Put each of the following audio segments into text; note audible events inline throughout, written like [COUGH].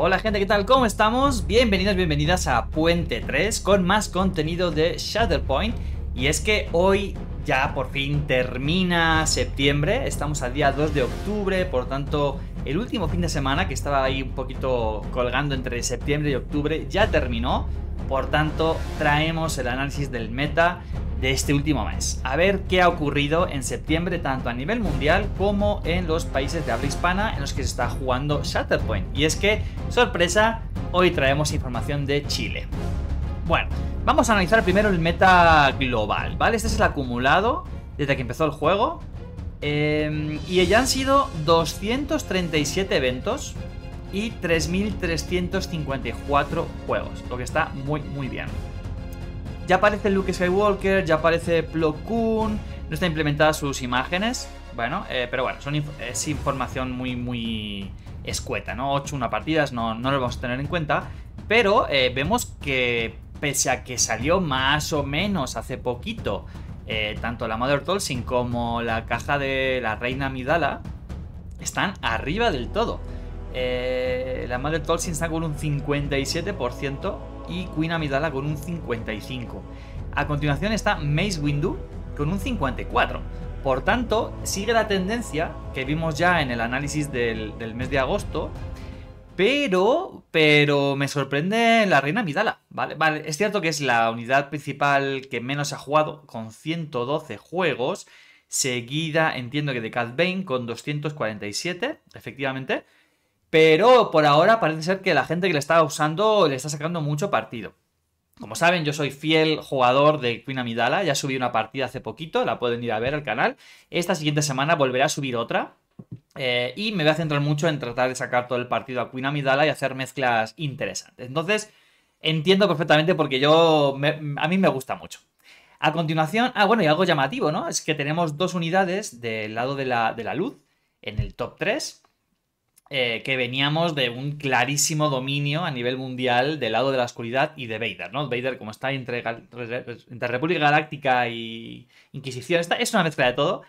Hola gente, ¿qué tal? ¿Cómo estamos? Bienvenidos, bienvenidas a Puente 3 con más contenido de Shatterpoint. Y es que hoy ya por fin termina septiembre, estamos al día 2 de octubre, por tanto el último fin de semana que estaba ahí un poquito colgando entre septiembre y octubre ya terminó. Por tanto, traemos el análisis del meta de este último mes. A ver qué ha ocurrido en septiembre tanto a nivel mundial como en los países de habla hispana en los que se está jugando Shatterpoint. Y es que, sorpresa, hoy traemos información de Chile. Bueno, vamos a analizar primero el meta global, ¿vale? Este es el acumulado desde que empezó el juego. Eh, y ya han sido 237 eventos y 3.354 juegos, lo que está muy muy bien. Ya aparece Luke Skywalker, ya aparece Plo no están implementadas sus imágenes, bueno, eh, pero bueno, es información muy, muy escueta, ¿no? 8 una partidas, no, no lo vamos a tener en cuenta, pero eh, vemos que pese a que salió más o menos hace poquito, eh, tanto la Mother Tolsin como la caja de la Reina Midala están arriba del todo. La Mother Tolsin está con un 57%, y Queen Amidala con un 55. A continuación está Mace Windu con un 54. Por tanto, sigue la tendencia que vimos ya en el análisis del, mes de agosto. Pero, pero me sorprende la Reina Midala. ¿vale? vale, es cierto que es la unidad principal que menos ha jugado con 112 juegos. Seguida, entiendo que de Cat Bane con 247, efectivamente. Pero por ahora parece ser que la gente que le está usando le está sacando mucho partido. Como saben, yo soy fiel jugador de Queen Amidala, ya subí una partida hace poquito, la pueden ir a ver al canal. Esta siguiente semana volveré a subir otra. Eh, y me voy a centrar mucho en tratar de sacar todo el partido a Queen Amidala y hacer mezclas interesantes. Entonces, entiendo perfectamente porque yo a mí me gusta mucho. A continuación, ah, bueno, y algo llamativo, ¿no? Es que tenemos dos unidades del lado de la, de la luz en el top 3. Eh, que veníamos de un clarísimo dominio a nivel mundial del lado de la oscuridad y de Vader, ¿no? Vader, como está entre, República Galáctica y Inquisición, es una mezcla de todo.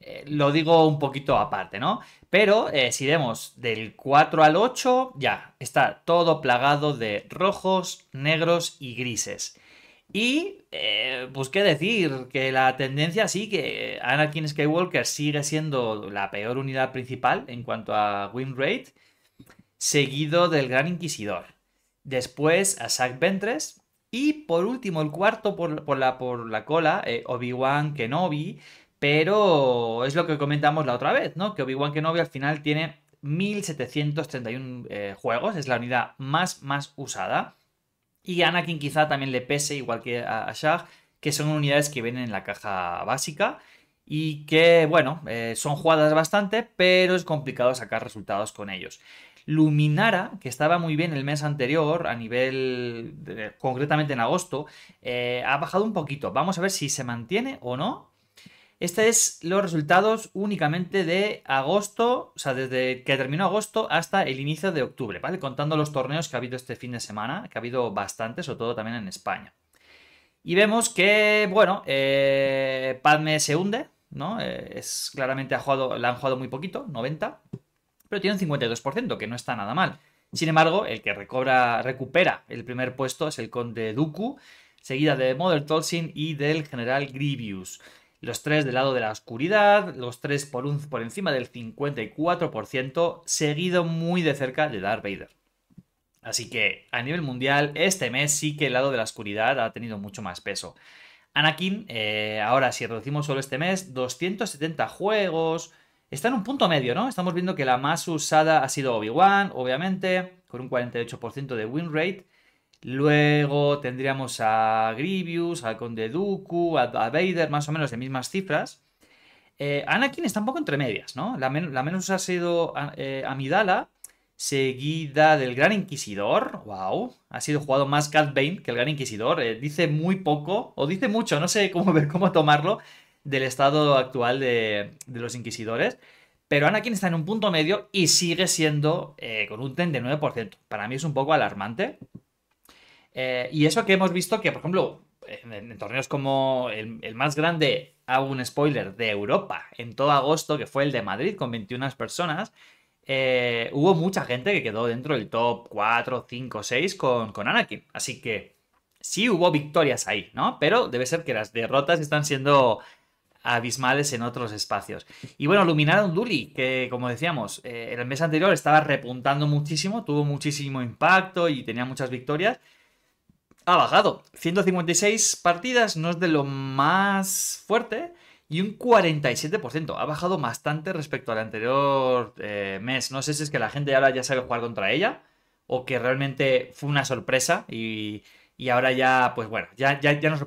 Eh, lo digo un poquito aparte, ¿no? Pero eh, si vemos del 4 al 8, ya está todo plagado de rojos, negros y grises. Y, eh, pues qué decir, que la tendencia sí, que Anakin Skywalker sigue siendo la peor unidad principal en cuanto a win rate, seguido del Gran Inquisidor. Después a Zack Ventress. Y por último, el cuarto por, la, por la cola, eh, Obi-Wan Kenobi. Pero es lo que comentamos la otra vez, ¿no? Que Obi-Wan Kenobi al final tiene 1731 eh, juegos, es la unidad más, más usada. Y a Anakin quizá también le pese, igual que a, Shah, que son unidades que vienen en la caja básica y que, bueno, eh, son jugadas bastante, pero es complicado sacar resultados con ellos. Luminara, que estaba muy bien el mes anterior, a nivel, concretamente en agosto, eh, ha bajado un poquito. Vamos a ver si se mantiene o no. Estos es los resultados únicamente de agosto, o sea, desde que terminó agosto hasta el inicio de octubre, ¿vale? Contando los torneos que ha habido este fin de semana, que ha habido bastantes, sobre todo también en España. Y vemos que, bueno, eh, Padme se hunde, ¿no? Eh, es claramente ha jugado, la han jugado muy poquito, 90, pero tiene un 52%, que no está nada mal. Sin embargo, el que recobra, recupera el primer puesto es el Conde Dooku, seguida de Mother Tolsin y del General Grievous los tres del lado de la oscuridad, los tres por, encima del 54%, seguido muy de cerca de Darth Vader. Así que a nivel mundial, este mes sí que el lado de la oscuridad ha tenido mucho más peso. Anakin, eh, ahora si reducimos solo este mes, 270 juegos. Está en un punto medio, ¿no? Estamos viendo que la más usada ha sido Obi-Wan, obviamente, con un 48% de win rate. Luego tendríamos a Grievous, al Conde Dooku, a, Vader, más o menos de mismas cifras. Eh, Anakin está un poco entre medias, ¿no? La, menos ha sido eh, Amidala, seguida del Gran Inquisidor. ¡Wow! Ha sido jugado más Cat Bane que el Gran Inquisidor. Eh, dice muy poco, o dice mucho, no sé cómo, [LAUGHS] ver, cómo tomarlo, del estado actual de, de, los Inquisidores. Pero Anakin está en un punto medio y sigue siendo con un 39%. Para mí es un poco alarmante. Eh, y eso que hemos visto que, por ejemplo, en, torneos como el, más grande, hago spoiler, de Europa, en todo agosto, que fue el de Madrid con 21 personas, eh, hubo mucha gente que quedó dentro del top 4, 5, 6 con, con Anakin. Así que sí hubo victorias ahí, ¿no? Pero debe ser que las derrotas están siendo abismales en otros espacios. Y bueno, Luminar Unduli, que como decíamos, eh, en el mes anterior estaba repuntando muchísimo, tuvo muchísimo impacto y tenía muchas victorias. Ha bajado. 156 partidas no es de lo más fuerte. Y un 47%. Ha bajado bastante respecto al anterior eh, mes. No sé si es que la gente ahora ya sabe jugar contra ella. O que realmente fue una sorpresa. Y, y ahora ya, pues bueno, ya, ya, ya, nos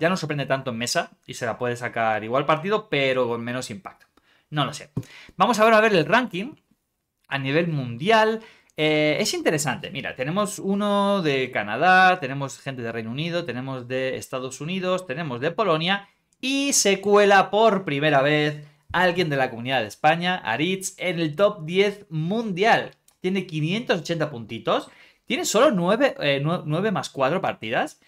ya nos sorprende tanto en mesa y se la puede sacar igual partido, pero con menos impacto. No lo sé. Vamos ahora a ver el ranking a nivel mundial. Eh, es interesante, mira, tenemos uno de Canadá, tenemos gente de Reino Unido, tenemos de Estados Unidos, tenemos de Polonia y se cuela por primera vez alguien de la comunidad de España, Aritz, en el top 10 mundial. Tiene 580 puntitos tiene solo 9, eh, más 4 partidas.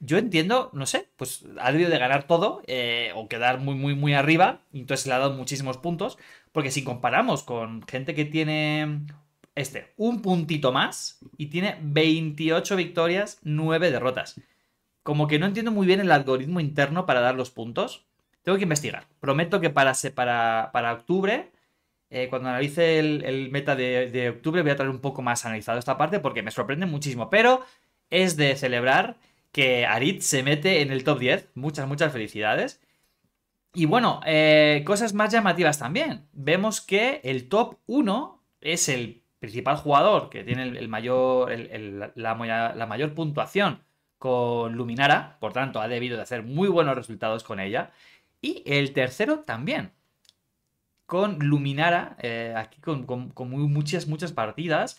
Yo entiendo, no sé, pues ha debido de ganar todo eh, o quedar muy, muy, muy arriba. Entonces le ha dado muchísimos puntos. Porque si comparamos con gente que tiene este, un puntito más y tiene 28 victorias, 9 derrotas. Como que no entiendo muy bien el algoritmo interno para dar los puntos. Tengo que investigar. Prometo que para, para, para octubre eh, cuando analice el, meta de, octubre voy a traer un poco más analizado esta parte porque me sorprende muchísimo. Pero es de celebrar que Arit se mete en el top 10. Muchas, muchas felicidades. Y bueno, eh, cosas más llamativas también. Vemos que el top 1 es el principal jugador que tiene el, mayor, la, mayor puntuación con Luminara. Por tanto, ha debido de hacer muy buenos resultados con ella. Y el tercero también con Luminara, eh, aquí con, muchas, muchas partidas.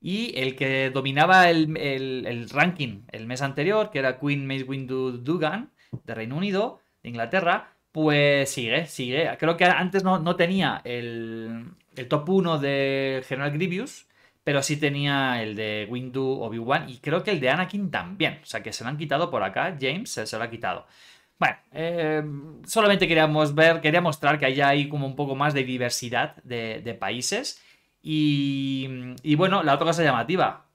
Y el que dominaba el, ranking el mes anterior, que era Queen Mace Windu Dugan, de Reino Unido, de Inglaterra, pues sigue, sigue. Creo que antes no, tenía el, top 1 de General Grievous, pero sí tenía el de Windu Obi-Wan y creo que el de Anakin también. O sea que se lo han quitado por acá, James se lo ha quitado. Bueno, eh, solamente queríamos ver, quería mostrar que allá hay como un poco más de diversidad de, países. Y, bueno, la otra cosa llamativa.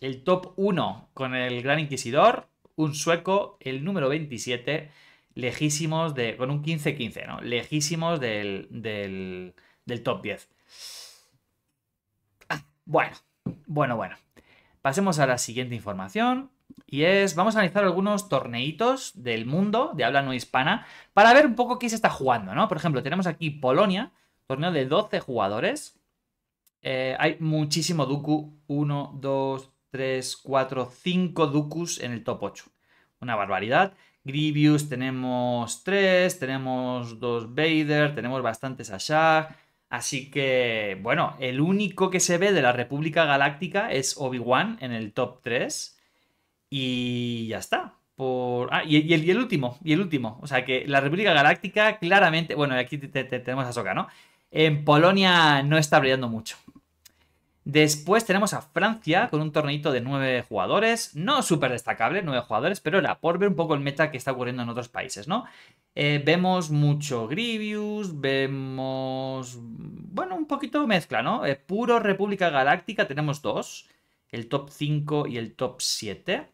El top 1 con el Gran Inquisidor, un sueco, el número 27, lejísimos de. con un 15-15, ¿no? Lejísimos del, del, del top 10. Ah, bueno, bueno, bueno. Pasemos a la siguiente información. Y es, vamos a analizar algunos torneitos del mundo de habla no hispana para ver un poco qué se está jugando, ¿no? Por ejemplo, tenemos aquí Polonia, torneo de 12 jugadores. Eh, hay muchísimo Duku, 1, 2, 3, 4, 5 Dukus en el top 8. Una barbaridad. Grievous tenemos 3, tenemos 2 Vader, tenemos bastantes Ashar. Así que, bueno, el único que se ve de la República Galáctica es Obi-Wan en el top 3. Y ya está. Por... Ah, y, el, último, y el último. O sea que la República Galáctica claramente... Bueno, aquí tenemos a Soka, ¿no? En Polonia no está brillando mucho. Después tenemos a Francia con un torneito de nueve jugadores. No súper destacable, nueve jugadores, pero era por ver un poco el meta que está ocurriendo en otros países, ¿no? Eh, vemos mucho Grievous, vemos... Bueno, un poquito mezcla, ¿no? Eh, puro República Galáctica tenemos dos. El top 5 y el top 7.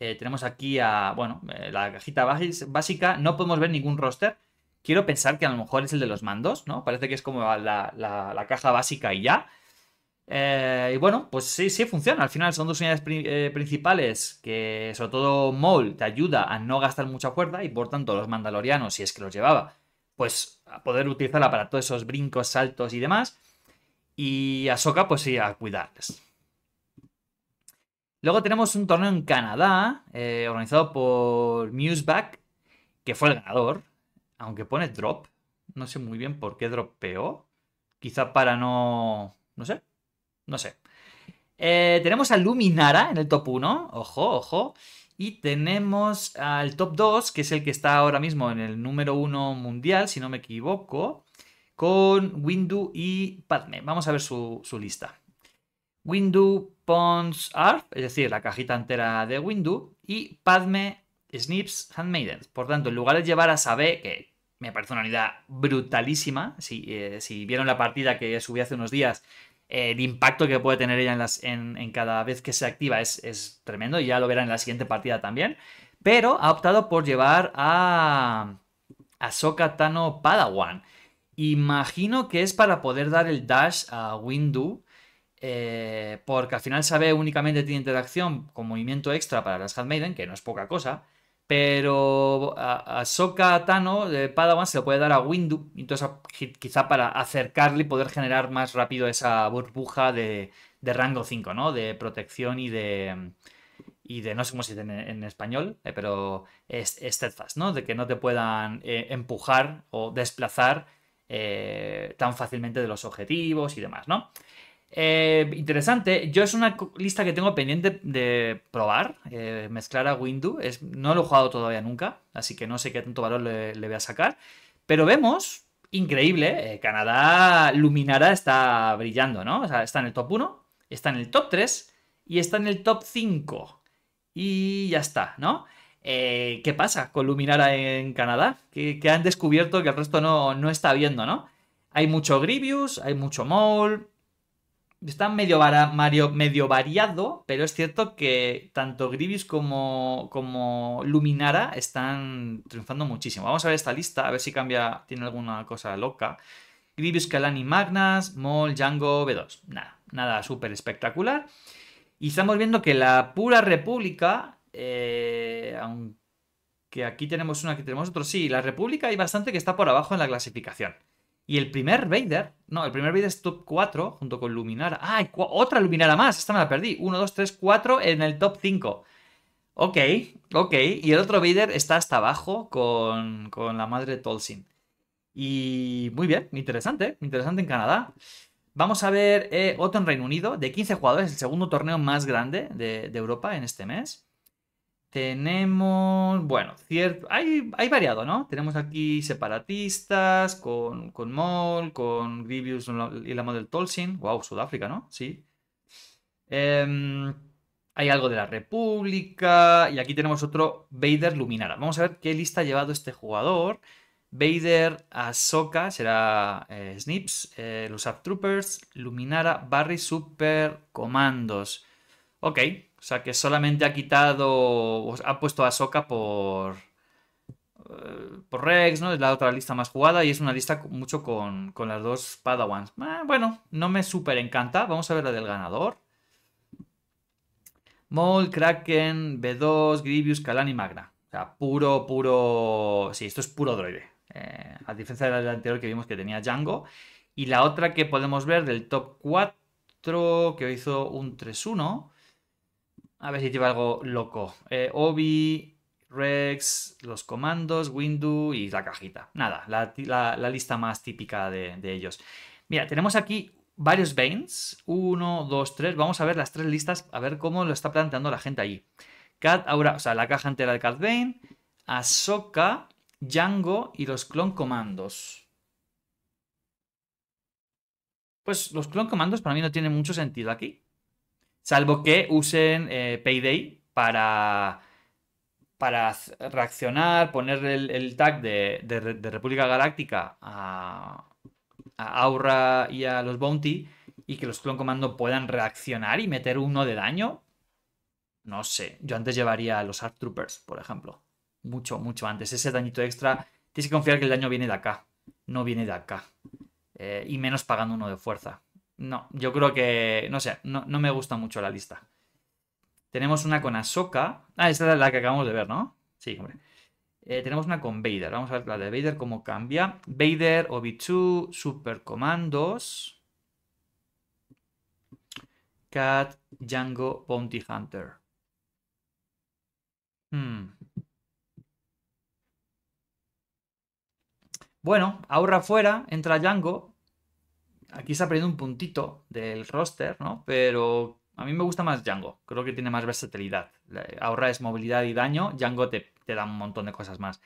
Eh, tenemos aquí a, bueno, eh, la cajita básica. No podemos ver ningún roster. Quiero pensar que a lo mejor es el de los mandos, ¿no? Parece que es como la, caja básica y ya. Eh, y bueno, pues sí, sí funciona. Al final son dos unidades principales que, sobre todo, Maul te ayuda a no gastar mucha cuerda y por tanto los mandalorianos, si es que los llevaba, pues a poder utilizarla para todos esos brincos, saltos y demás. Y a pues sí, a cuidarles. Luego tenemos un torneo en Canadá, eh, organizado por Museback, que fue el ganador, aunque pone drop. No sé muy bien por qué dropeó. Quizá para no... No sé. No sé. Eh, tenemos a Luminara en el top 1. Ojo, ojo. Y tenemos al top 2, que es el que está ahora mismo en el número 1 mundial, si no me equivoco, con Windu y Padme. Vamos a ver su, su lista. Windu Pons Arf, es decir, la cajita entera de Windu, y Padme Snips Handmaidens. Por tanto, en lugar de llevar a Sabe, que me parece una unidad brutalísima. Si, eh, si vieron la partida que subí hace unos días, el impacto que puede tener ella en, cada vez que se activa es, tremendo y ya lo verán en la siguiente partida también. Pero ha optado por llevar a Ahsoka Tano Padawan. Imagino que es para poder dar el dash a Windu. Eh, porque al final sabe únicamente tiene interacción con movimiento extra para las Handmaiden, que no es poca cosa. Pero a, Soka Tano de Padawan se lo puede dar a Windu. Entonces, quizá para acercarle y poder generar más rápido esa burbuja de, rango 5, ¿no? De protección y de. Y de, no sé cómo se dice en, español, eh, pero es, steadfast, ¿no? De que no te puedan eh, empujar o desplazar eh, tan fácilmente de los objetivos y demás, ¿no? Eh, interesante. Yo es una lista que tengo pendiente de probar, eh, mezclar a Windu. Es, no lo he jugado todavía nunca, así que no sé qué tanto valor le, voy a sacar. Pero vemos, increíble, eh, Canadá Luminara está brillando, ¿no? O sea, está en el top 1, está en el top 3 y está en el top 5. Y ya está, ¿no? ¿Qué pasa con Luminara en Canadá? Que, han descubierto que el resto no, no está viendo, ¿no? Hay mucho Grievous, hay mucho Maul, Está medio, medio variado, pero es cierto que tanto Grievous como, como Luminara están triunfando muchísimo. Vamos a ver esta lista, a ver si cambia, tiene alguna cosa loca. Grievous, Kalani, Magnas, Mol, Django, B2. Nada, nada súper espectacular. Y estamos viendo que la pura República, eh, aunque aquí tenemos una, aquí tenemos otro, sí, la República hay bastante que está por abajo en la clasificación. Y el primer Vader, no, el primer Vader es top 4 junto con Luminara. ¡Ah! otra Luminara más, esta me la perdí. 1, 2, 3, 4 en el top 5. Ok, ok. Y el otro Vader está hasta abajo con, la madre Tolsin. Y muy bien, interesante, interesante en Canadá. Vamos a ver eh, otro en Reino Unido, de 15 jugadores, el segundo torneo más grande de Europa en este mes. Tenemos, bueno, cierto, hay, hay variado, ¿no? Tenemos aquí separatistas, con, con Mol, con Grievous y la model Tolsin. Wow, Sudáfrica, ¿no? Sí. Em, hay algo de la República. Y aquí tenemos otro Vader Luminara. Vamos a ver qué lista ha llevado este jugador. Vader, Ahsoka, será eh, Snips, eh, los Troopers, Luminara, Barry, Super Comandos. Ok, o sea que solamente ha quitado, ha puesto a Soka por, eh, por Rex, ¿no? Es la otra lista más jugada y es una lista mucho con, las dos Padawans. Eh, bueno, no me súper encanta. Vamos a ver la del ganador. Maul, Kraken, B2, Grievous, Kalan y Magna. O sea, puro, puro... Sí, esto es puro droide. Eh, a diferencia de la anterior que vimos que tenía Django. Y la otra que podemos ver del top 4, que hizo un 3-1 a ver si lleva algo loco. Eh, Obi, Rex, los comandos, Windu y la cajita. Nada, la, lista más típica de, ellos. Mira, tenemos aquí varios Banes. Uno, dos, tres. Vamos a ver las tres listas, a ver cómo lo está planteando la gente allí. Cat Aura, o sea, la caja entera de Cat Bane, Ahsoka, Django y los Clone Comandos. Pues los Clone Comandos para mí no tienen mucho sentido aquí. Salvo que usen eh, Payday para, para reaccionar, poner el, tag de, República Galáctica a, Aura y a los Bounty y que los Clone Commando puedan reaccionar y meter uno de daño. No sé, yo antes llevaría a los Art Troopers, por ejemplo. Mucho, mucho antes. Ese dañito extra, tienes que confiar que el daño viene de acá, no viene de acá. Eh, y menos pagando uno de fuerza. No, yo creo que, no sé, no, me gusta mucho la lista. Tenemos una con Ahsoka. Ah, esta es la que acabamos de ver, ¿no? Sí, hombre. Eh, tenemos una con Vader. Vamos a ver la de Vader cómo cambia. Vader, Obi-Chu, Super Comandos. Cat, Django, Bounty Hunter. Hmm. Bueno, ahorra fuera, entra Django, aquí se ha perdido un puntito del roster, ¿no? Pero a mí me gusta más Django. Creo que tiene más versatilidad. Ahorra es movilidad y daño. Django te, da un montón de cosas más.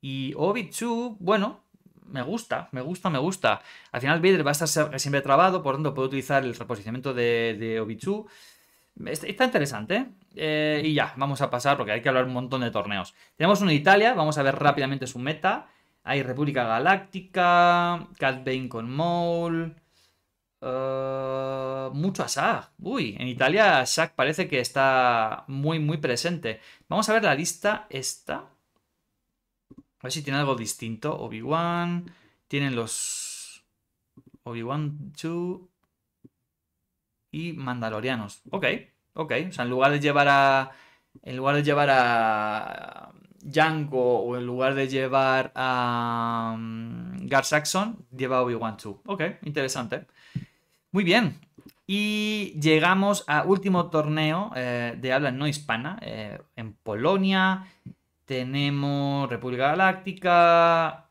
Y Obi-Chu, bueno, me gusta, me gusta, me gusta. Al final Vader va a estar siempre trabado, por lo tanto puedo utilizar el reposicionamiento de, de Obi-Chu. Está interesante. Eh, y ya, vamos a pasar porque hay que hablar un montón de torneos. Tenemos uno de Italia, vamos a ver rápidamente su meta. Hay República Galáctica, Cat Bane con Maul. eh, mucho Asag. Uy, en Italia Asag parece que está muy, muy presente. Vamos a ver la lista esta. A ver si tiene algo distinto. Obi-Wan. Tienen los. Obi-Wan 2. Y Mandalorianos. Ok, ok. O sea, en lugar de llevar a. En lugar de llevar a. Django o en lugar de llevar a. um, Gar Saxon, lleva a Obi-Wan 2. Ok, interesante. Muy bien. Y llegamos a último torneo eh, de habla no hispana eh, en Polonia. Tenemos República Galáctica.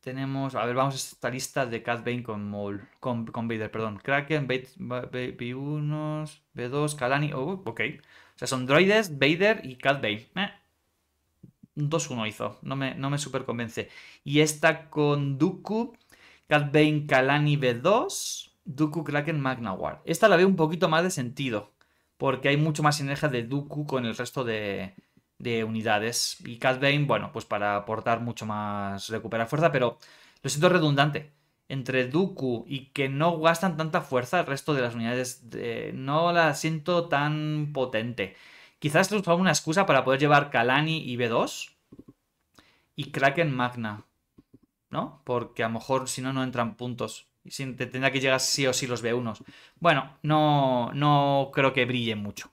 Tenemos. A ver, vamos a esta lista de Cat con Maul. Con, Vader, perdón. Kraken, B- B- B1, B2, Kalani. Oh, ok. O sea, son droides, Vader y Cat. Eh. Un 2-1 hizo. No me, no me super convence. Y esta con Dooku, Cat Kalani B2, Dooku, Kraken, Magna War. Esta la veo un poquito más de sentido. Porque hay mucho más sinergia de Dooku con el resto de, de unidades. Y Cat bueno, pues para aportar mucho más recuperar fuerza, pero lo siento redundante. Entre Dooku y que no gastan tanta fuerza el resto de las unidades, de- no la siento tan potente. Quizás es una excusa para poder llevar Kalani y B2 y Kraken Magna, ¿no? Porque a lo mejor si no, no entran puntos. Y si- te tendrá que llegar sí o sí los B1s. Bueno, no, no creo que brille mucho.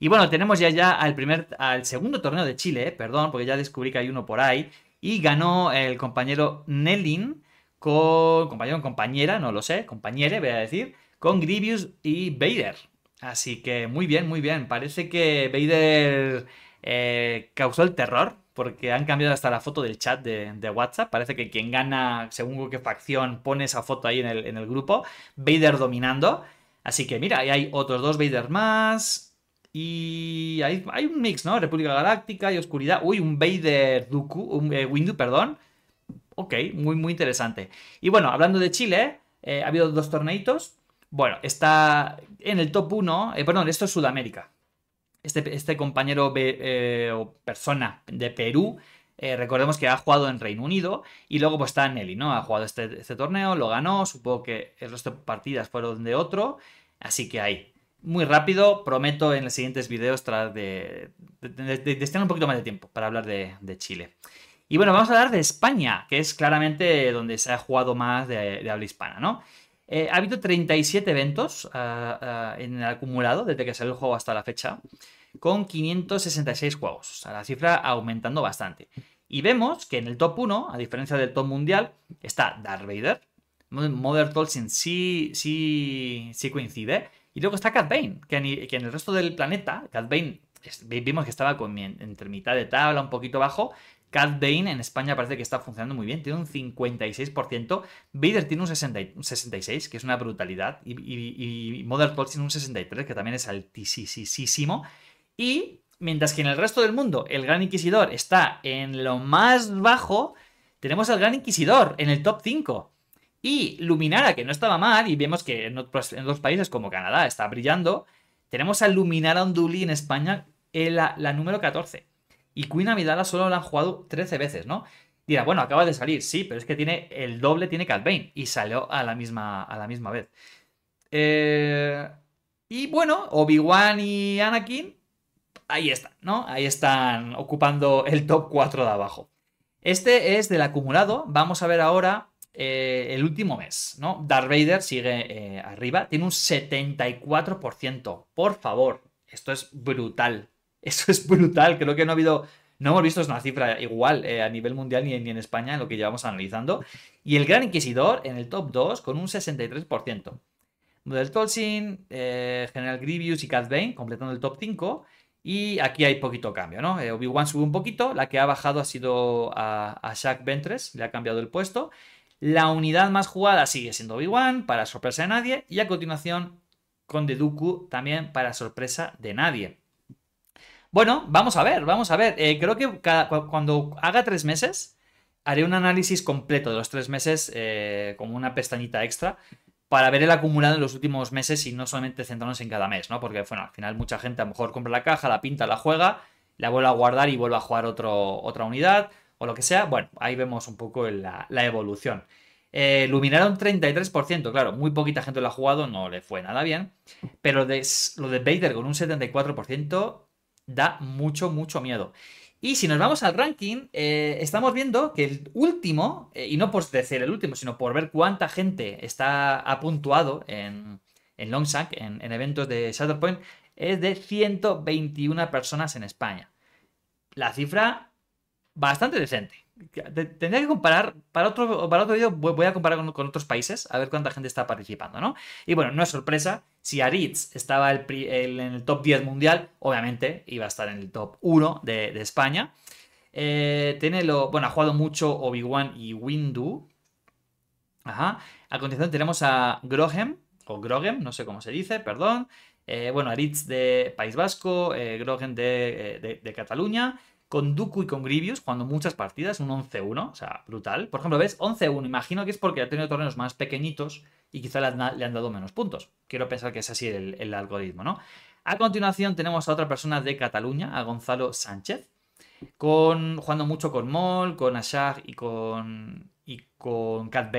Y bueno, tenemos ya, ya al primer, al segundo torneo de Chile, eh, perdón, porque ya descubrí que hay uno por ahí. Y ganó el compañero Nelin con. Compañero, compañera, no lo sé, compañere, voy a decir, con Grievous y Vader. Así que muy bien, muy bien. Parece que Vader eh, causó el terror, porque han cambiado hasta la foto del chat de, WhatsApp. Parece que quien gana, según qué facción, pone esa foto ahí en el, grupo. Vader dominando. Así que mira, hay otros dos Vader más. Y hay, hay un mix, ¿no? República Galáctica y Oscuridad. Uy, un Vader Dooku, un eh, Windu, perdón. Ok, muy, muy interesante. Y bueno, hablando de Chile, eh, ha habido dos torneitos. Bueno, está en el top 1. eh, perdón, esto es Sudamérica. Este, este compañero eh, o persona de Perú, eh, recordemos que ha jugado en Reino Unido. Y luego pues está Nelly, ¿no? Ha jugado este, este torneo, lo ganó. Supongo que el resto de partidas fueron de otro. Así que ahí. Muy rápido, prometo en los siguientes videos tras de, de, un poquito más de tiempo para hablar de, Chile. Y bueno, vamos a hablar de España, que es claramente donde se ha jugado más de habla hispana, ¿no? Eh, ha habido 37 eventos ah, ah, en el acumulado desde que salió el juego hasta la fecha, con 566 juegos. O sea, la cifra aumentando bastante. Y vemos que en el top 1, a diferencia del top mundial, está Darth Vader. Mother Tolkien sí, sí, sí coincide. Y luego está Cat Bane, que en, el resto del planeta, Cat Bane, es- vimos que estaba entre mitad de tabla, un poquito bajo. Cat en España parece que está funcionando muy bien, tiene un 56%. Vader tiene un 60 y- un 66, que es una brutalidad. Y, y, y Mother Tolkien un 63, que también es altísimo. Y mientras que en el resto del mundo el Gran Inquisidor está en lo más bajo, tenemos al Gran Inquisidor en el top 5. Y Luminara, que no estaba mal, y vemos que en otros, países como Canadá está brillando, tenemos a Luminara Onduli en España en la número 14. Y Queen Amidala solo la han jugado 13 veces, ¿no? Dirá, bueno, acaba de salir, sí, pero es que tiene el doble, tiene Cat Bane, y salió a la misma, a la misma vez. Eh, y bueno, Obi-Wan y Anakin, ahí están, ¿no? Ahí están ocupando el top 4 de abajo. Este es del acumulado. Vamos a ver ahora eh, el último mes, ¿no? Darth Vader sigue eh, arriba, tiene un 74%. Por favor, esto es brutal. Eso es brutal. Creo que no ha habido. No hemos visto una cifra igual eh, a nivel mundial ni, en España en lo que llevamos analizando. Y el Gran Inquisidor en el top 2 con un 63%. Model Tolkien, eh, General Grievous y Cat Bane completando el top 5. Y aquí hay poquito cambio, ¿no? Eh, Obi-Wan sube un poquito, la que ha bajado ha sido a, a Shaq Ventress, le ha cambiado el puesto. La unidad más jugada sigue siendo Obi-Wan, para sorpresa de nadie. Y a continuación, con Dooku también para sorpresa de nadie. Bueno, vamos a ver, vamos a ver. Eh, creo que cuando haga tres meses, haré un análisis completo de los tres meses, eh, como una pestañita extra, para ver el acumulado en los últimos meses y no solamente centrarnos en cada mes, ¿no? Porque, bueno, al final mucha gente a lo mejor compra la caja, la pinta, la juega, la vuelve a guardar y vuelve a jugar otra unidad. o lo que sea. Bueno, ahí vemos un poco la, evolución. Eh, Luminaron 33%, claro, muy poquita gente lo ha jugado, no le fue nada bien. Pero lo de Vader con un 74% da mucho, mucho miedo. Y si nos vamos al ranking, eh, estamos viendo que el último, eh, y no por decir el último, sino por ver cuánta gente está apuntuado en, en Longshank, en, en, eventos de Shatterpoint, es de 121 personas en España. La cifra bastante decente. Tendría que comparar, para otro, para otro voy a comparar con, otros países, a ver cuánta gente está participando, ¿no? Y bueno, no es sorpresa, si Aritz estaba en el top 10 mundial, obviamente iba a estar en el top 1 de, España. Eh, tiene lo, bueno, ha jugado mucho Obi-Wan y Windu. Ajá. A continuación tenemos a Grogem, o Grogem, no sé cómo se dice, perdón. Eh, bueno, Aritz de País Vasco, eh, Grogem de, de Cataluña con Dooku y con Grievous jugando muchas partidas, un 11-1, o sea, brutal. Por ejemplo, ¿ves? 11-1, imagino que es porque ha tenido torneos más pequeñitos y quizá le han, dado menos puntos. Quiero pensar que es así el, algoritmo, ¿no? A continuación tenemos a otra persona de Cataluña, a Gonzalo Sánchez, con, jugando mucho con Moll, con Ashag y con, y con Cat.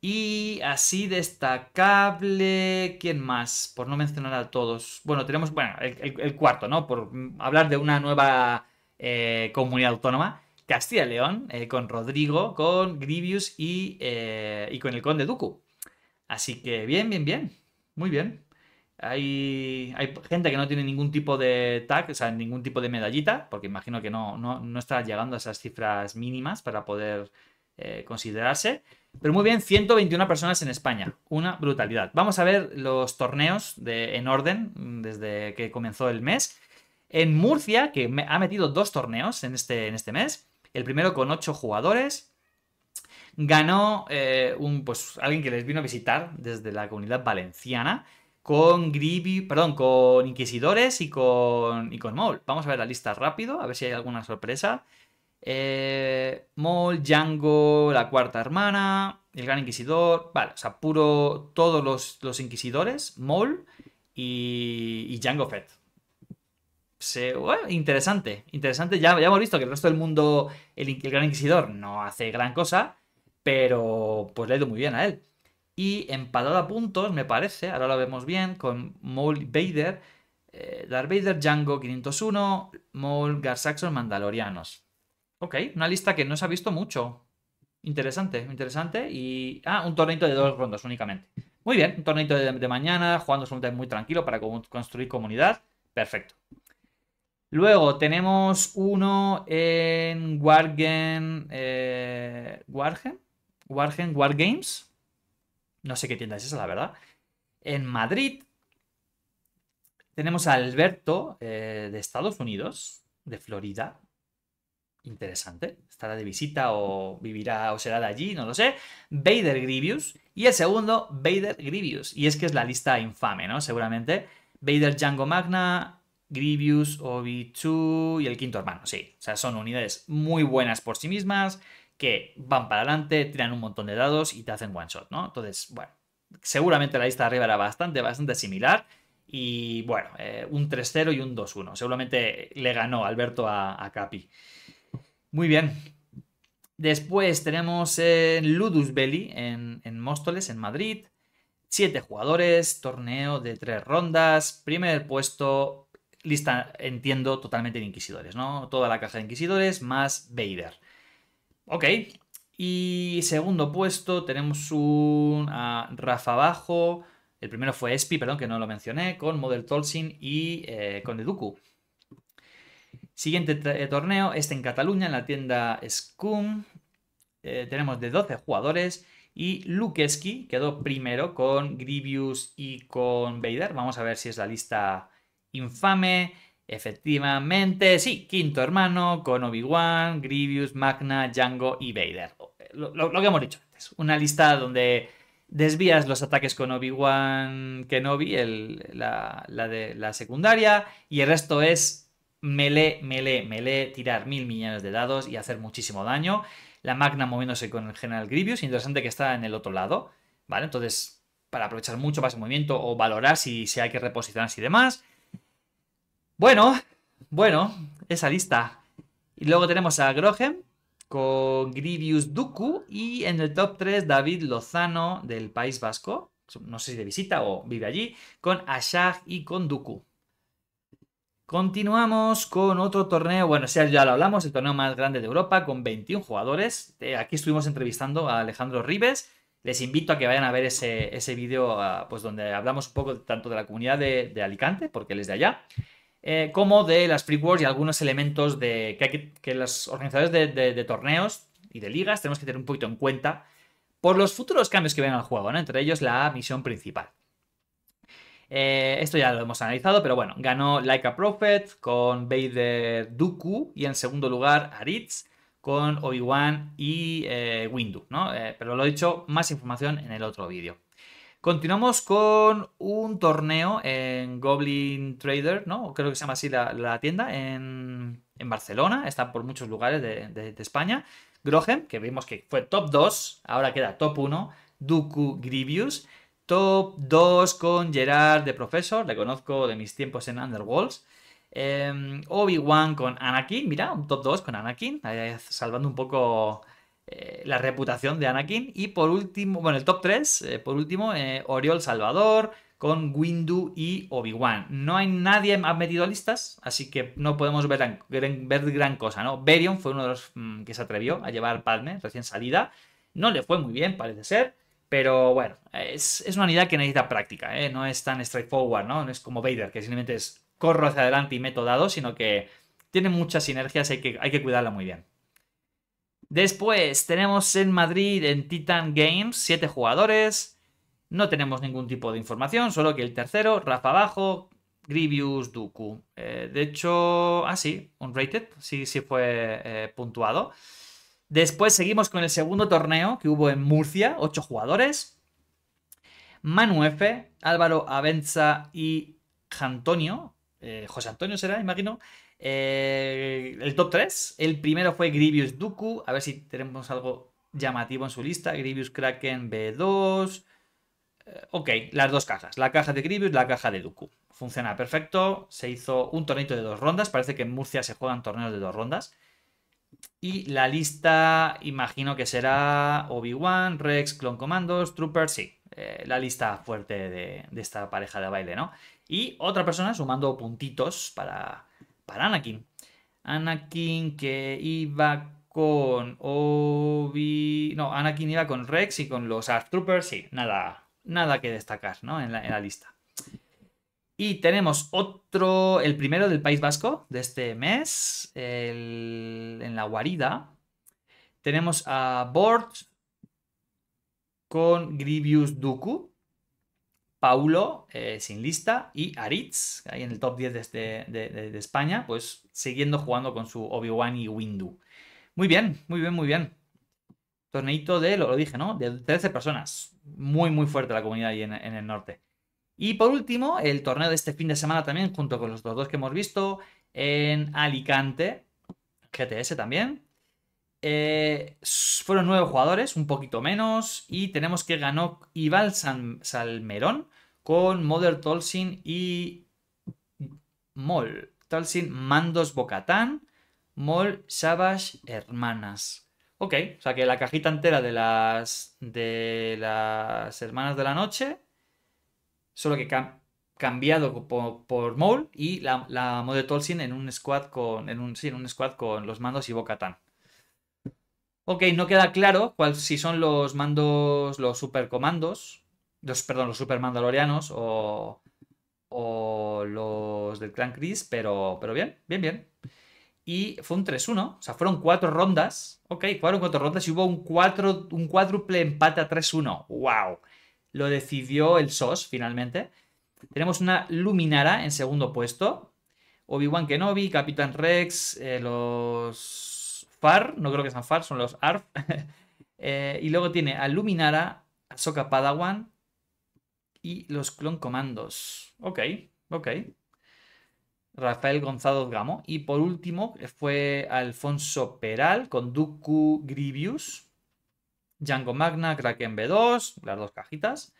Y así destacable, ¿quién más? Por no mencionar a todos. Bueno, tenemos, bueno, el cuarto, ¿no? Por hablar de una nueva eh, comunidad autónoma, Castilla y León, eh, con Rodrigo, con Grievous eh, y, con el conde Duku. Así que bien, bien, bien. Muy bien. Hay, hay, gente que no tiene ningún tipo de tag, o sea, ningún tipo de medallita, porque imagino que no, no, está llegando a esas cifras mínimas para poder considerarse. Pero muy bien, 121 personas en España. Una brutalidad. Vamos a ver los torneos en orden desde que comenzó el mes. En Murcia, que ha metido dos torneos en este, en este mes. El primero con ocho jugadores. Ganó eh, un, pues, alguien que les vino a visitar desde la comunidad valenciana. Con Grievy, perdón, con Inquisidores y con, y con Maul. Vamos a ver la lista rápido, a ver si hay alguna sorpresa. Eh, Maul, Django, la cuarta hermana, el gran inquisidor. Vale, o sea, puro todos los, inquisidores, Maul y, y Django Fett interesante, interesante. Ya, ya hemos visto que el resto del mundo, el, Gran Inquisidor, no hace gran cosa, pero pues le ha ido muy bien a él. Y empatado a puntos, me parece, ahora lo vemos bien, con Maul Vader, eh, Darth Vader, Django 501, Maul, Gar Saxon, Mandalorianos. Ok, una lista que no se ha visto mucho. Interesante, interesante. Y. Ah, un torneito de dos rondas únicamente. Muy bien, un torneito de, de mañana, jugando muy tranquilo para construir comunidad. Perfecto. Luego tenemos uno en Wargen. Eh, Wargen. Wargen Wargames. No sé qué tienda es esa, la verdad. En Madrid. Tenemos a Alberto eh, de Estados Unidos, de Florida. Interesante. Estará de visita o vivirá o será de allí, no lo sé. Vader Grievous. Y el segundo, Vader Grievous. Y es que es la lista infame, ¿no? Seguramente. Vader Django Magna, Grievous, Obi-2 y el quinto hermano, sí. O sea, son unidades muy buenas por sí mismas, que van para adelante, tiran un montón de dados y te hacen one shot, ¿no? Entonces, bueno, seguramente la lista de arriba era bastante, bastante similar. Y bueno, eh, un 3-0 y un 2-1. Seguramente le ganó Alberto a, Capi. Muy bien. Después tenemos en Ludus Belli, en, en Móstoles, en Madrid. Siete jugadores, torneo de tres rondas. Primer puesto, lista, entiendo, totalmente de inquisidores, ¿no? Toda la caja de inquisidores más Vader. Ok. Y segundo puesto tenemos un Rafa Bajo. El primero fue Espi, perdón, que no lo mencioné, con Model Tolsin y eh, con Eduku. Siguiente eh, torneo, este en Cataluña, en la tienda Scum. Eh, tenemos de 12 jugadores. Y Lukeski quedó primero con Grievous y con Vader. Vamos a ver si es la lista infame. Efectivamente, sí, quinto hermano con Obi-Wan, Grievous, Magna, Django y Vader. Lo, que hemos dicho antes. Una lista donde desvías los ataques con Obi-Wan Kenobi, la, de la secundaria, y el resto es melee, melee, melee, tirar mil millones de dados y hacer muchísimo daño. La Magna moviéndose con el General Grievous, interesante que está en el otro lado, ¿vale? Entonces, para aprovechar mucho más el movimiento o valorar si, si hay que reposicionarse y demás. Bueno, bueno, esa lista. Y luego tenemos a Grohem con Grievous Duku y en el top 3 David Lozano del País Vasco, no sé si de visita o vive allí, con Ashag y con Duku. Continuamos con otro torneo, bueno, ya lo hablamos, el torneo más grande de Europa con 21 jugadores. Eh, aquí estuvimos entrevistando a Alejandro Rives. Les invito a que vayan a ver ese, ese vídeo ah, pues donde hablamos un poco tanto de la comunidad de, Alicante, porque él es de allá, eh, como de las free wars y algunos elementos de, que, los organizadores de, torneos y de ligas tenemos que tener un poquito en cuenta por los futuros cambios que vienen al juego, entre ellos la misión principal. Eh, esto ya lo hemos analizado, pero bueno, ganó Like a Prophet con Vader Dooku y en segundo lugar Aritz con Obi-Wan y eh, Windu, ¿no? Pero lo he dicho, más información en el otro vídeo. Continuamos con un torneo en Goblin Trader, ¿no? Creo que se llama así la, tienda, en, Barcelona, está por muchos lugares de, España. Grohem, que vimos que fue top 2, ahora queda top 1. Dooku Grievous. Top 2 con Gerard de Professor, le conozco de mis tiempos en Underworlds. Em, Obi-Wan con Anakin, mira, un top 2 con Anakin, salvando un poco eh, la reputación de Anakin. Y por último, bueno, el top 3, eh, por último, eh, Oriol Salvador con Windu y Obi-Wan. No hay nadie más metido listas, así que no podemos ver, ver, gran cosa, ¿no? Berion fue uno de los mm, que se atrevió a llevar Palme recién salida. No le fue muy bien, parece ser. Pero bueno, es, una unidad que necesita práctica, no es tan straightforward, ¿no? No es como Vader, que simplemente es corro hacia adelante y meto dados, sino que tiene muchas sinergias y hay que, hay que cuidarla muy bien. Después tenemos en Madrid, en Titan Games, 7 jugadores. No tenemos ningún tipo de información, solo que el tercero, Rafa Bajo, Grievous Dooku. Eh, de hecho, ah, sí, un rated, sí, sí fue eh, puntuado. Después seguimos con el segundo torneo que hubo en Murcia, ocho jugadores. Manu F, Álvaro Avenza y Antonio. Eh, José Antonio será, imagino. Eh, el top 3. El primero fue Grievous Duku. A ver si tenemos algo llamativo en su lista. Grievous Kraken B2. Eh, ok, las dos cajas. La caja de Grievous, la caja de Duku. Funciona perfecto. Se hizo un torneo de dos rondas. Parece que en Murcia se juegan torneos de dos rondas. Y la lista, imagino que será Obi-Wan, Rex, Clone Commandos, Troopers, sí. Eh, la lista fuerte de, esta pareja de baile, ¿no? Y otra persona sumando puntitos para, Anakin. Anakin que iba con Obi... No, Anakin iba con Rex y con los Art Troopers, sí. Nada, nada que destacar, ¿no? en la lista. Y tenemos otro, el primero del País Vasco de este mes, en la guarida. Tenemos a Bort con Grievous Duku, Paulo eh, sin lista y Aritz, ahí en el top 10 este, de, de, España, pues siguiendo jugando con su Obi-Wan y Windu. Muy bien, muy bien, muy bien. Torneito de, lo, lo dije, ¿no? De 13 personas. Muy, muy fuerte la comunidad ahí en el norte. Y por último, el torneo de este fin de semana también, junto con los dos que hemos visto, en Alicante, GTS también. Eh, fueron nueve jugadores, un poquito menos, y tenemos que ganó Ival Salmerón con Mother Tolsin y Mol. Tolsin Mandos Bocatán, Mol Shabash Hermanas. Ok, o sea que la cajita entera de las, de las Hermanas de la Noche solo que cambiado por, por Maul y la, la Mode Tolsien en un squad con. En un, sí, en un squad con los mandos y Bocatan. Ok, no queda claro cuál, si son los mandos, los supercomandos, los, perdón, los super mandalorianos o, o los del clan Chris, pero, pero bien, bien, bien. Y fue un 3-1, o sea, fueron cuatro rondas. Ok, fueron cuatro rondas y hubo un, cuatro, un cuádruple empate a 3-1. ¡Wow! lo decidió el SOS finalmente. Tenemos una Luminara en segundo puesto. Obi-Wan Kenobi, Capitán Rex, eh, los FAR, no creo que sean FAR, son los ARF. [LAUGHS] Eh, y luego tiene a Luminara, a Soka Padawan y los Clon Commandos. Ok, ok. Rafael González Gamo. Y por último fue Alfonso Peral con Dooku Grievous. Django Magna, Kraken B2, las dos cajitas.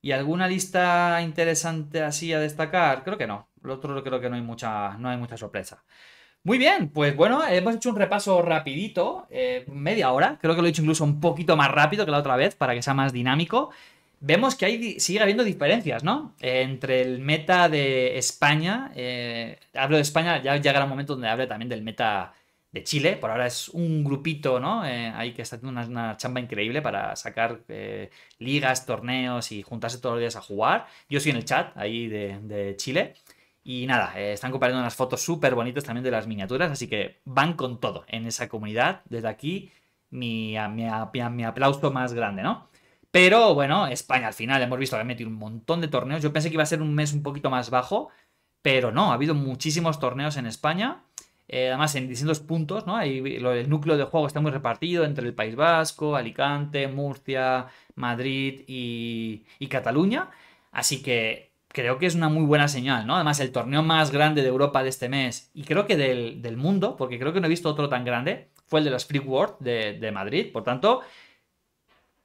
¿Y alguna lista interesante así a destacar? Creo que no. Lo otro creo que no hay mucha, no hay mucha sorpresa. Muy bien, pues bueno, hemos hecho un repaso rapidito, eh, media hora, creo que lo he hecho incluso un poquito más rápido que la otra vez para que sea más dinámico. Vemos que hay, sigue habiendo diferencias, ¿no? entre el meta de España, eh, hablo de España, ya llegará un momento donde hable también del meta de Chile, por ahora es un grupito, ¿no? Eh, ahí que está haciendo una, chamba increíble para sacar ligas, torneos y juntarse todos los días a jugar. Yo soy en el chat ahí de Chile. Y nada, eh, están compartiendo unas fotos súper bonitas también de las miniaturas, así que van con todo en esa comunidad. Desde aquí, mi, mi, aplauso más grande, ¿no? Pero bueno, España al final hemos visto que ha metido un montón de torneos. Yo pensé que iba a ser un mes un poquito más bajo, pero no, ha habido muchísimos torneos en España. Eh, además, en distintos puntos, ¿no? el núcleo de juego está muy repartido entre el País Vasco, Alicante, Murcia, Madrid y, y Cataluña. Así que creo que es una muy buena señal, ¿no? Además, el torneo más grande de Europa de este mes, y creo que del, mundo, porque creo que no he visto otro tan grande, fue el de los Free World de, Madrid. Por tanto,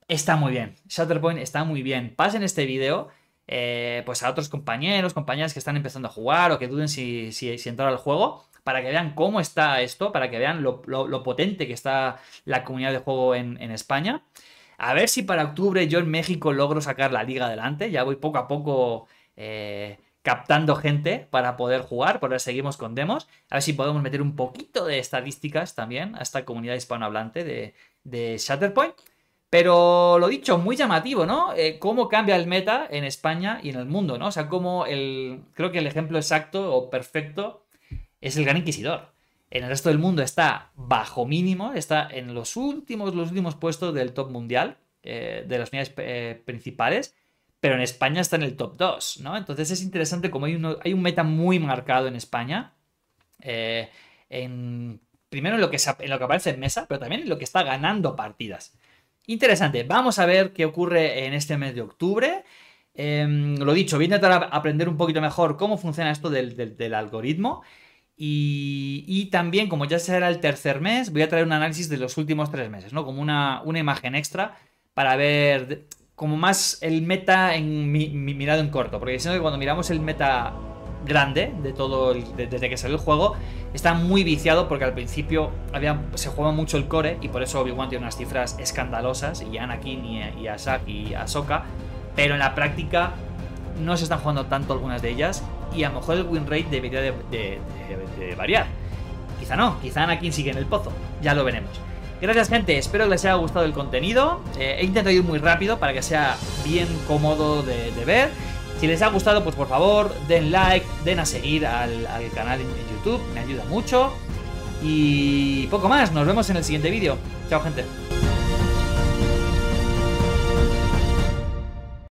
está muy bien. Shatterpoint está muy bien. Pasen este vídeo. Eh, pues a otros compañeros, compañeras que están empezando a jugar o que duden si, si, entrar al juego, para que vean cómo está esto, para que vean lo, potente que está la comunidad de juego en, en España. A ver si para octubre yo en México logro sacar la liga adelante. Ya voy poco a poco eh, captando gente para poder jugar, por ahora seguimos con demos, a ver si podemos meter un poquito de estadísticas también a esta comunidad hispanohablante de, Shatterpoint. Pero lo dicho, muy llamativo, ¿no? Eh, cómo cambia el meta en España y en el mundo, ¿no? O sea, cómo el. Creo que el ejemplo exacto o perfecto es el Gran Inquisidor. En el resto del mundo está bajo mínimo, está en los últimos, los últimos puestos del top mundial, eh, de las unidades principales pero en España está en el top 2, ¿no? Entonces es interesante como hay, un meta muy marcado en España. Eh, primero en lo, que aparece en mesa, pero también en lo que está ganando partidas. Interesante, vamos a ver qué ocurre en este mes de octubre. Em, lo dicho, voy a intentar aprender un poquito mejor cómo funciona esto del, algoritmo. Y, también, como ya será el tercer mes, voy a traer un análisis de los últimos tres meses, ¿no? Como una imagen extra para ver como más el meta en mi, mirado en corto. Porque siento que cuando miramos el meta grande de todo desde que salió el juego está muy viciado porque al principio había, se jugaba mucho el core y por eso Obi-Wan tiene unas cifras escandalosas y Anakin y, y Asak y Ahsoka pero en la práctica no se están jugando tanto algunas de ellas y a lo mejor el win rate debería de variar quizá no, quizá Anakin sigue en el pozo ya lo veremos Gracias gente, espero que les haya gustado el contenido. Eh, he intentado ir muy rápido para que sea bien cómodo de, ver. Si les ha gustado, pues por favor, den like, den a seguir al, canal en, YouTube, me ayuda mucho. Y poco más, nos vemos en el siguiente vídeo. Chao gente.